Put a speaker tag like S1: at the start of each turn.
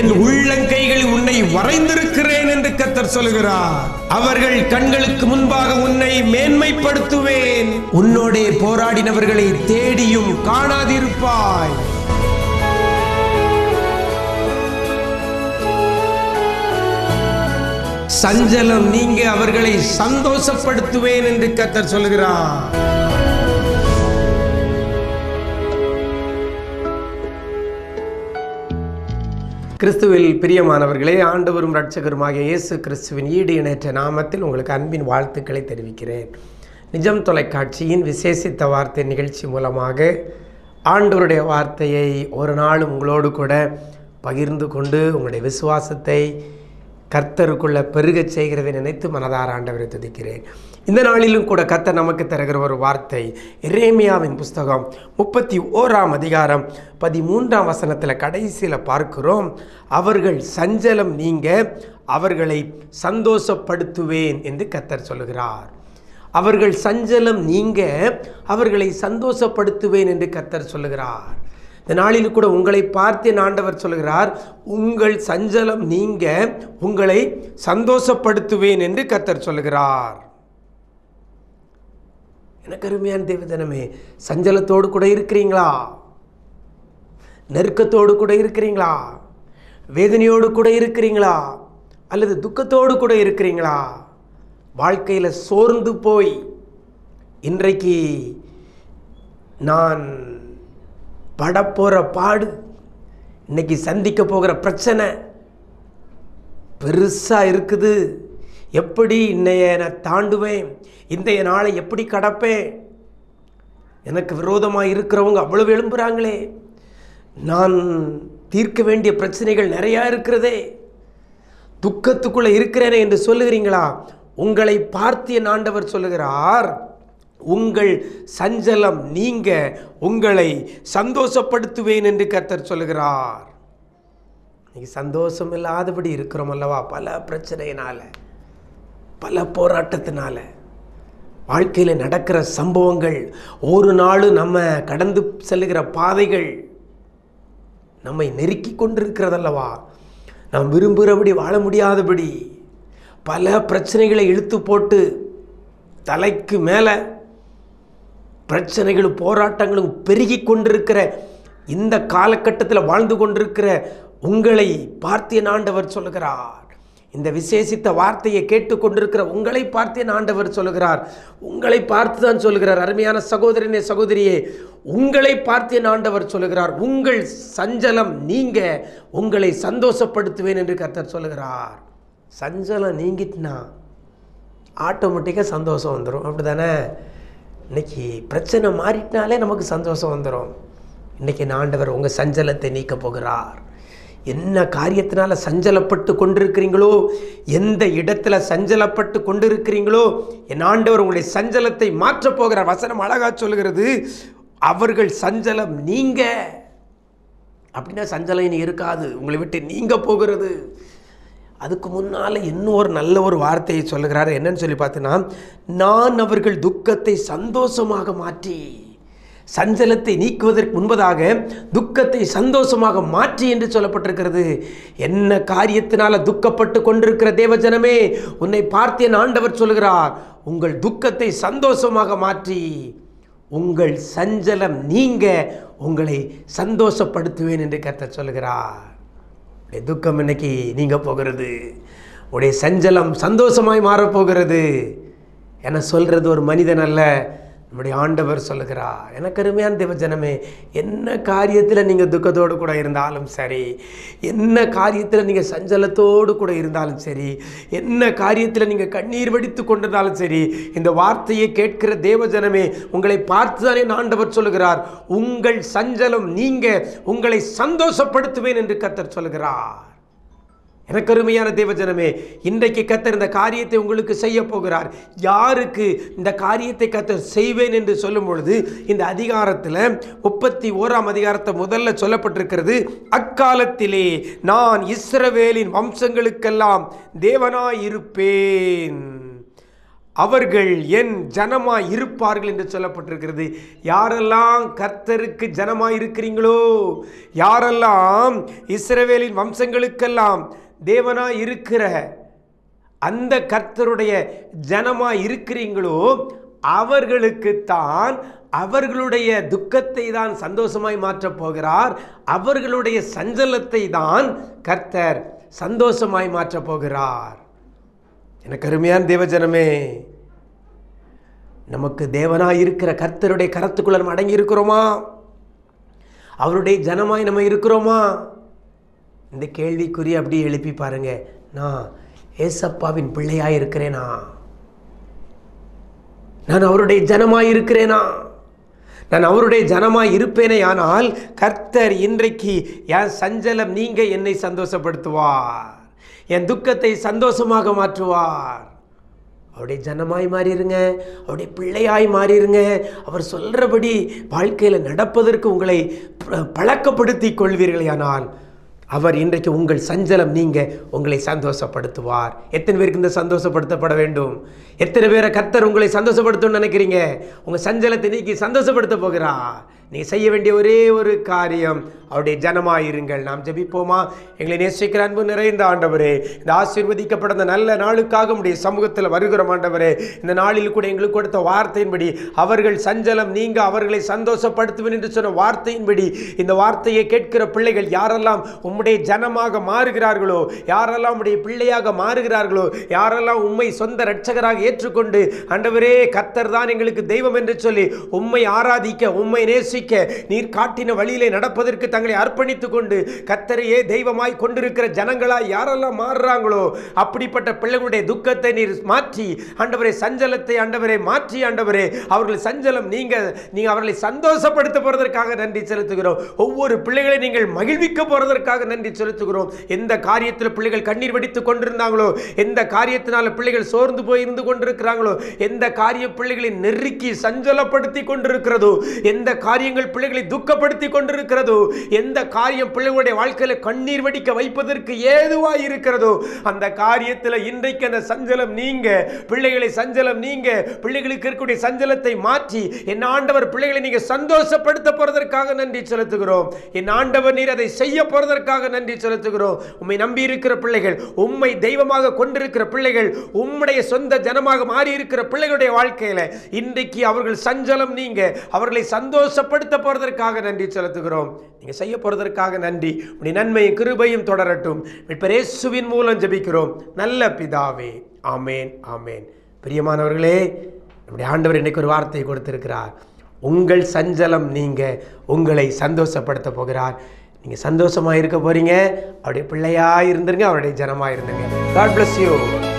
S1: என் உள்ளங்கைகள் உன்னை வரைந்திருக்கிறேன் என்று கத்தர் சொல்கிறார் அவர்கள் கண்களுக்கு முன்பாக உன்னை மேன்மைப்படுத்துவேன் உன்னோடே போராடினவர்களை தேடியும் காணாதிருப்பாய் சஞ்சலம் நீங்க அவர்களை சந்தோஷப்படுத்துவேன் என்று கத்தர் சொல்கிறார் கிறிஸ்துவில் பிரியமானவர்களே வரும் ரட்சகருமாக இயேசு கிறிஸ்துவின் ஈடு இணைற்ற நாமத்தில் உங்களுக்கு அன்பின் வாழ்த்துக்களை தெரிவிக்கிறேன் நிஜம் தொலைக்காட்சியின் விசேஷித்த வார்த்தை நிகழ்ச்சி மூலமாக ஆண்டவருடைய வார்த்தையை ஒரு நாள் உங்களோடு கூட பகிர்ந்து கொண்டு உங்களுடைய விசுவாசத்தை கர்த்தருக்குள்ள பெருகச் செய்கிறதை நினைத்து மனதார ஆண்டவரை துதிக்கிறேன் இந்த நாளிலும் கூட கர்த்தர் நமக்கு தருகிற ஒரு வார்த்தை இரேமியாவின் புஸ்தகம் முப்பத்தி ஓராம் அதிகாரம் பதிமூன்றாம் வசனத்தில் கடைசியில் பார்க்கிறோம் அவர்கள் சஞ்சலம் நீங்க அவர்களை சந்தோஷப்படுத்துவேன் என்று கர்த்தர் சொல்கிறார் அவர்கள் சஞ்சலம் நீங்க அவர்களை சந்தோஷப்படுத்துவேன் என்று கர்த்தர் சொல்லுகிறார் இந்த நாளில் கூட உங்களை பார்த்து ஆண்டவர் சொல்கிறார் உங்கள் சஞ்சலம் நீங்க உங்களை சந்தோஷப்படுத்துவேன் என்று கத்தர் சொல்கிறார் எனக்கு அருமையான தேவதனமே சஞ்சலத்தோடு கூட இருக்கிறீங்களா நெருக்கத்தோடு கூட இருக்கிறீங்களா வேதனையோடு கூட இருக்கிறீங்களா அல்லது துக்கத்தோடு கூட இருக்கிறீங்களா வாழ்க்கையில் சோர்ந்து போய் இன்றைக்கு நான் படப்போகிற பாடு இன்றைக்கி சந்திக்க போகிற பிரச்சனை பெருசாக இருக்குது எப்படி இன்னைய நான் தாண்டுவேன் இன்றைய நாளை எப்படி கடப்பேன் எனக்கு விரோதமாக இருக்கிறவங்க அவ்வளோ எழும்புகிறாங்களே நான் தீர்க்க வேண்டிய பிரச்சனைகள் நிறையா இருக்கிறதே துக்கத்துக்குள்ளே இருக்கிறேனே என்று சொல்லுகிறீங்களா உங்களை பார்த்து என் ஆண்டவர் சொல்லுகிறார் உங்கள் சஞ்சலம் நீங்க உங்களை சந்தோஷப்படுத்துவேன் என்று கத்தர் சொல்கிறார் இன்றைக்கி சந்தோஷம் இல்லாதபடி இருக்கிறோம் அல்லவா பல பிரச்சனையினால் பல போராட்டத்தினால வாழ்க்கையில் நடக்கிற சம்பவங்கள் ஒரு நாளும் நம்ம கடந்து செல்லுகிற பாதைகள் நம்மை நெருக்கி கொண்டிருக்கிறதல்லவா நாம் விரும்புகிறபடி வாழ முடியாதபடி பல பிரச்சனைகளை இழுத்து போட்டு தலைக்கு மேலே பிரச்சனைகளும் போராட்டங்களும் பெருகி கொண்டிருக்கிற இந்த காலகட்டத்தில் வாழ்ந்து கொண்டிருக்கிற உங்களை பார்த்தியன் ஆண்டவர் சொல்லுகிறார் இந்த விசேஷித்த வார்த்தையை கேட்டுக்கொண்டிருக்கிற உங்களை பார்த்தியன் ஆண்டவர் சொல்லுகிறார் உங்களை பார்த்து தான் சொல்லுகிறார் அருமையான சகோதரனே சகோதரியே உங்களை பார்த்தியன் ஆண்டவர் சொல்லுகிறார் உங்கள் சஞ்சலம் நீங்க உங்களை சந்தோஷப்படுத்துவேன் என்று கர்த்தர் சொல்லுகிறார் சஞ்சலம் நீங்கிட்டுனா ஆட்டோமேட்டிக்காக சந்தோஷம் வந்துடும் அப்படி தானே இன்றைக்கி பிரச்சனை மாறிட்டினாலே நமக்கு சந்தோஷம் வந்துடும் இன்றைக்கி ஆண்டவர் உங்கள் சஞ்சலத்தை நீக்க போகிறார் என்ன காரியத்தினால் சஞ்சலப்பட்டு கொண்டிருக்கிறீங்களோ எந்த இடத்துல சஞ்சலப்பட்டு கொண்டிருக்கிறீங்களோ என் ஆண்டவர் உங்களுடைய சஞ்சலத்தை மாற்றப் போகிறார் வசனம் அழகா சொல்கிறது அவர்கள் சஞ்சலம் நீங்கள் அப்படின்னா சஞ்சலம் இனி இருக்காது உங்களை விட்டு நீங்க போகிறது அதுக்கு முன்னால் இன்னும் ஒரு நல்ல ஒரு வார்த்தையை சொல்லுகிறார் என்னன்னு சொல்லி பார்த்தீங்கன்னா நான் அவர்கள் துக்கத்தை சந்தோஷமாக மாற்றி சஞ்சலத்தை நீக்குவதற்கு முன்பதாக துக்கத்தை சந்தோஷமாக மாற்றி என்று சொல்லப்பட்டிருக்கிறது என்ன காரியத்தினால் துக்கப்பட்டு கொண்டிருக்கிற தேவஜனமே உன்னை பார்த்தேன் ஆண்டவர் சொல்கிறார் உங்கள் துக்கத்தை சந்தோஷமாக மாற்றி உங்கள் சஞ்சலம் நீங்க உங்களை சந்தோஷப்படுத்துவேன் என்று கருத்த சொல்கிறார் உடைய துக்கம் இன்னைக்கு நீங்க போகிறது உடைய சஞ்சலம் சந்தோஷமாய் மாறப்போகிறது என சொல்கிறது ஒரு மனிதன் அல்ல இப்படி ஆண்டவர் சொல்லுகிறா எனக்கு அருமையான தேவஜனமே என்ன காரியத்தில் நீங்கள் துக்கத்தோடு கூட இருந்தாலும் சரி என்ன காரியத்தில் நீங்கள் சஞ்சலத்தோடு கூட இருந்தாலும் சரி என்ன காரியத்தில் நீங்கள் கண்ணீர் வடித்து கொண்டிருந்தாலும் சரி இந்த வார்த்தையை கேட்கிற தேவஜனமே உங்களை பார்த்து தானே ஆண்டவர் சொல்லுகிறார் உங்கள் சஞ்சலம் நீங்கள் உங்களை சந்தோஷப்படுத்துவேன் என்று கத்தர் சொல்கிறார் எனக்கு அருமையான தேவஜனமே இன்றைக்கு கத்தர் இந்த காரியத்தை உங்களுக்கு செய்ய போகிறார் யாருக்கு இந்த காரியத்தை கத்தர் செய்வேன் என்று சொல்லும் பொழுது இந்த அதிகாரத்தில் முப்பத்தி ஓராம் அதிகாரத்தை முதல்ல சொல்லப்பட்டிருக்கிறது அக்காலத்திலே நான் இஸ்ரவேலின் வம்சங்களுக்கெல்லாம் தேவனாயிருப்பேன் இருப்பேன் அவர்கள் என் ஜனமாக இருப்பார்கள் என்று சொல்லப்பட்டிருக்கிறது யாரெல்லாம் கர்த்தருக்கு ஜனமாக இருக்கிறீங்களோ யாரெல்லாம் இஸ்ரவேலின் வம்சங்களுக்கெல்லாம் தேவனாக இருக்கிற அந்த கர்த்தருடைய ஜனமாக இருக்கிறீங்களோ அவர்களுக்குத்தான் அவர்களுடைய துக்கத்தை தான் சந்தோஷமாய் மாற்றப் போகிறார் அவர்களுடைய சஞ்சலத்தை தான் கர்த்தர் சந்தோஷமாய் மாற்றப் போகிறார் எனக்கு அருமையான தேவஜனமே நமக்கு தேவனாக இருக்கிற கர்த்தருடைய கரத்துக்குள்ள நம்ம அடங்கி இருக்கிறோமா அவருடைய ஜனமாய் நம்ம இருக்கிறோமா இந்த கேள்விக்குறி அப்படி எழுப்பி பாருங்கள் நான் ஏசப்பாவின் பிள்ளையாக இருக்கிறேனா நான் அவருடைய ஜனமாக இருக்கிறேனா நான் அவருடைய ஜனமாக இருப்பேனே ஆனால் கர்த்தர் இன்றைக்கு என் சஞ்சலம் நீங்கள் என்னை சந்தோஷப்படுத்துவார் என் துக்கத்தை சந்தோஷமாக மாற்றுவார் அவருடைய ஜனமாய் மாறிடுங்க அவருடைய பிள்ளையாய் மாறிடுங்க அவர் சொல்கிறபடி வாழ்க்கையில் நடப்பதற்கு உங்களை பழக்கப்படுத்தி கொள்வீர்களே ஆனால் அவர் இன்றைக்கு உங்கள் சஞ்சலம் நீங்க உங்களை சந்தோஷப்படுத்துவார் எத்தனை பேருக்கு இந்த சந்தோஷப்படுத்தப்பட வேண்டும் எத்தனை பேரை கத்தர் உங்களை சந்தோஷப்படுத்தும்னு நினைக்கிறீங்க உங்கள் சஞ்சலத்தை நீக்கி சந்தோஷப்படுத்த போகிறார் நீ செய்ய வேண்டிய ஒரே ஒரு காரியம் அவருடைய ஜனமாயிருங்கள் நாம் ஜபிப்போமா எங்களை நேசிக்கிற அன்பு நிறைந்த ஆண்டவரே இந்த ஆசீர்வதிக்கப்பட்ட நல்ல நாளுக்காக உடைய சமூகத்தில் வருகிறோம் ஆண்டவரே இந்த நாளில் கூட எங்களுக்கு கொடுத்த வார்த்தையின்படி அவர்கள் சஞ்சலம் நீங்க அவர்களை சந்தோஷப்படுத்துவேன் என்று சொன்ன வார்த்தையின்படி இந்த வார்த்தையை கேட்கிற பிள்ளைகள் யாரெல்லாம் உம்முடைய ஜனமாக மாறுகிறார்களோ யாரெல்லாம் உடைய பிள்ளையாக மாறுகிறார்களோ யாரெல்லாம் உண்மை சொந்த ரட்சகராக ஏற்றுக்கொண்டு ஆண்டவரே கத்தர் தான் எங்களுக்கு தெய்வம் என்று சொல்லி உம்மை ஆராதிக்க உண்மை நேசி நேசிக்க நீர் காட்டின வழியிலே நடப்பதற்கு தங்களை அர்ப்பணித்துக் கொண்டு கத்தரையே தெய்வமாய் கொண்டிருக்கிற ஜனங்களாய் யாரெல்லாம் மாறுறாங்களோ அப்படிப்பட்ட பிள்ளைகளுடைய துக்கத்தை நீர் மாற்றி ஆண்டவரை சஞ்சலத்தை ஆண்டவரை மாற்றி ஆண்டவரே அவர்கள் சஞ்சலம் நீங்க நீங்க அவர்களை சந்தோஷப்படுத்த போறதற்காக நன்றி செலுத்துகிறோம் ஒவ்வொரு பிள்ளைகளை நீங்கள் மகிழ்விக்க போறதற்காக நன்றி செலுத்துகிறோம் எந்த காரியத்தில் பிள்ளைகள் கண்ணீர் வெடித்து கொண்டிருந்தாங்களோ எந்த காரியத்தினால பிள்ளைகள் சோர்ந்து போய் இருந்து கொண்டிருக்கிறாங்களோ எந்த காரிய பிள்ளைகளை நெருக்கி சஞ்சலப்படுத்தி கொண்டிருக்கிறதோ எந்த காரிய காரியங்கள் பிள்ளைகளை துக்கப்படுத்தி கொண்டிருக்கிறதோ எந்த காரியம் பிள்ளைகளுடைய வாழ்க்கையில் கண்ணீர் வடிக்க வைப்பதற்கு ஏதுவாக இருக்கிறதோ அந்த காரியத்தில் இன்றைக்கு அந்த சஞ்சலம் நீங்க பிள்ளைகளை சஞ்சலம் நீங்க பிள்ளைகளுக்கு இருக்கக்கூடிய சஞ்சலத்தை மாற்றி என் ஆண்டவர் பிள்ளைகளை நீங்க சந்தோஷப்படுத்த போறதற்காக நன்றி செலுத்துகிறோம் என் ஆண்டவர் நீர் அதை செய்ய போறதற்காக நன்றி செலுத்துகிறோம் உண்மை நம்பி இருக்கிற பிள்ளைகள் உண்மை தெய்வமாக கொண்டிருக்கிற பிள்ளைகள் உம்முடைய சொந்த ஜனமாக மாறி இருக்கிற பிள்ளைகளுடைய வாழ்க்கையில் இன்றைக்கு அவர்கள் சஞ்சலம் நீங்க அவர்களை சந்தோஷப்படுத்த பயன்படுத்த போகிறதற்காக நன்றி செலுத்துகிறோம் நீங்கள் செய்ய போகிறதற்காக நன்றி உடைய நன்மையும் கிருபையும் தொடரட்டும் இயேசுவின் மூலம் ஜபிக்கிறோம் நல்ல பிதாவே ஆமேன் ஆமேன் பிரியமானவர்களே நம்முடைய ஆண்டவர் இன்றைக்கு ஒரு வார்த்தை கொடுத்திருக்கிறார் உங்கள் சஞ்சலம் நீங்கள் உங்களை சந்தோஷப்படுத்த போகிறார் நீங்கள் சந்தோஷமாக இருக்க போகிறீங்க அவருடைய பிள்ளையாக இருந்துருங்க அவருடைய ஜனமாக இருந்துங்க காட் பிளஸ் யூ